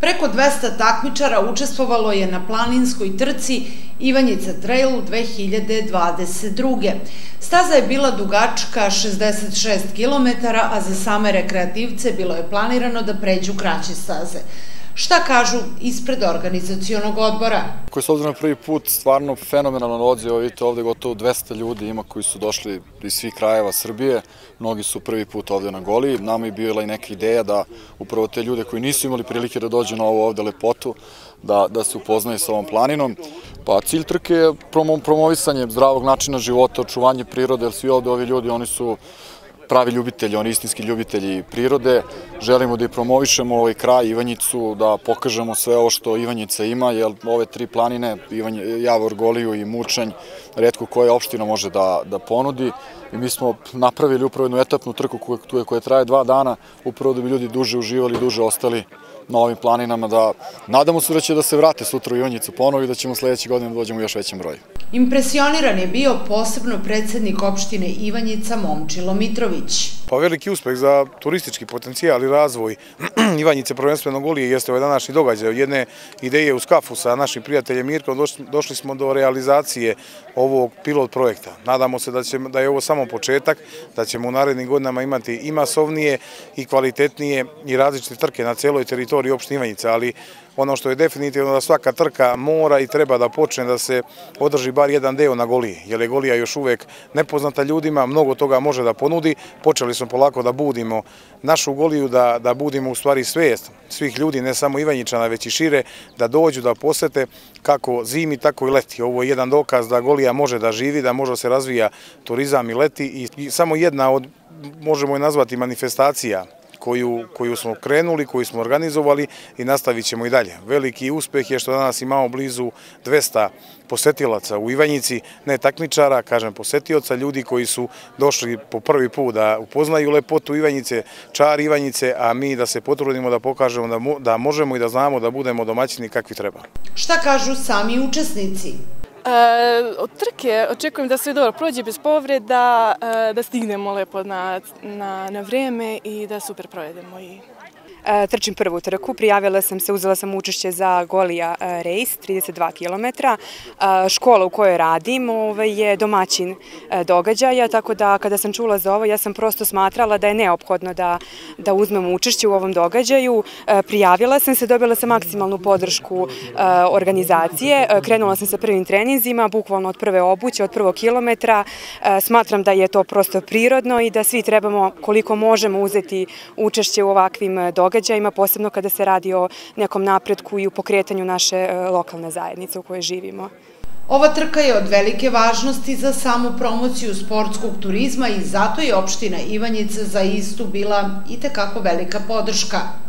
Preko 200 takmičara učestvovalo je na planinskoj trci Ivanjica Trailu 2022. Staza je bila dugačka 66 km, a za same rekreativce bilo je planirano da pređu kraće staze. Šta kažu ispred organizacijonog odbora? Koji se obzirom prvi put stvarno fenomenalan odziv, vidite ovde gotovo 200 ljudi ima koji su došli iz svih krajeva Srbije, mnogi su prvi put ovde na Goli, nama je bila i neka ideja da upravo te ljude koji nisu imali prilike da dođu na ovu ovde lepotu, da, da se upoznaju sa ovom planinom. Pa cilj trke je promovisanje zdravog načina života, očuvanje prirode, jer svi ovde ovi ljudi, oni su pravi ljubitelji, oni istinski ljubitelji prirode. Želimo da i promovišemo ovaj kraj Ivanjicu, da pokažemo sve ovo što Ivanjica ima, jer ove tri planine, Javor, Goliju i Mučanj, redko koja opština može da, da ponudi. I mi smo napravili upravo jednu etapnu trku koja, koja traje dva dana, upravo da bi ljudi duže uživali, duže ostali na ovim planinama, da nadamo se da će da se vrate sutra u Ivanjicu ponovo i da ćemo sledeće godine da dođemo u još većem broju. Impresioniran je bio posebno predsednik opštine Ivanjica Momčilo Mitrović. noite. Pa veliki uspeh za turistički potencijal i razvoj Ivanjice prvenstveno Golije jeste ovaj današnji događaj. Jedne ideje u skafu sa našim prijateljem Mirkom došli smo do realizacije ovog pilot projekta. Nadamo se da, će, da je ovo samo početak, da ćemo u narednim godinama imati i masovnije i kvalitetnije i različite trke na celoj teritoriji opštine Ivanjice, ali ono što je definitivno da svaka trka mora i treba da počne da se održi bar jedan deo na Goliji, jer je Golija još uvek nepoznata ljudima, mnogo toga može da ponudi. Počeli smo polako da budimo našu Goliju, da, da budimo u stvari svijest svih ljudi, ne samo Ivanjičana, već i šire, da dođu, da posete kako zimi, tako i leti. Ovo je jedan dokaz da Golija može da živi, da može da se razvija turizam i leti i, i samo jedna od, možemo je nazvati, manifestacija koju, koju smo krenuli, koju smo organizovali i nastavit ćemo i dalje. Veliki uspeh je što danas imamo blizu 200 posetilaca u Ivanjici, ne takmičara, kažem posetioca, ljudi koji su došli po prvi put da upoznaju lepotu Ivanjice, čar Ivanjice, a mi da se potrudimo da pokažemo da, da možemo i da znamo da budemo domaćini kakvi treba. Šta kažu sami učesnici? E, od trke očekujem da sve dobro prođe bez povreda, e, da stignemo lepo na, na, na vreme i da super provedemo i trčim prvu trku, prijavila sam se, uzela sam učešće za Golija e, Race, 32 km. E, škola u kojoj radim ovaj, je domaćin događaja, tako da kada sam čula za ovo, ja sam prosto smatrala da je neophodno da, da uzmem učešće u ovom događaju. Prijavila sam se, dobila sam maksimalnu podršku organizacije, krenula sam sa prvim treninzima, bukvalno od prve obuće, od prvog kilometra. Smatram da je to prosto prirodno i da svi trebamo koliko možemo uzeti učešće u ovakvim događajima događajima, posebno kada se radi o nekom napretku i u pokretanju naše e, lokalne zajednice u kojoj živimo. Ova trka je od velike važnosti za samu promociju sportskog turizma i zato je opština Ivanjica za istu bila i tekako velika podrška.